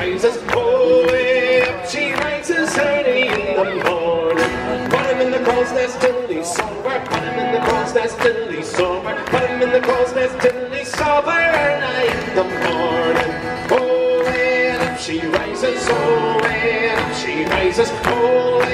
Cries as up she rises early in the morning. Put him in the cross that's totally sober. Put him in the cross that's totally sober. Put him in the cross that's totally sober. Early in the morning. Oh, and up she rises. Oh, and up she rises. Oh,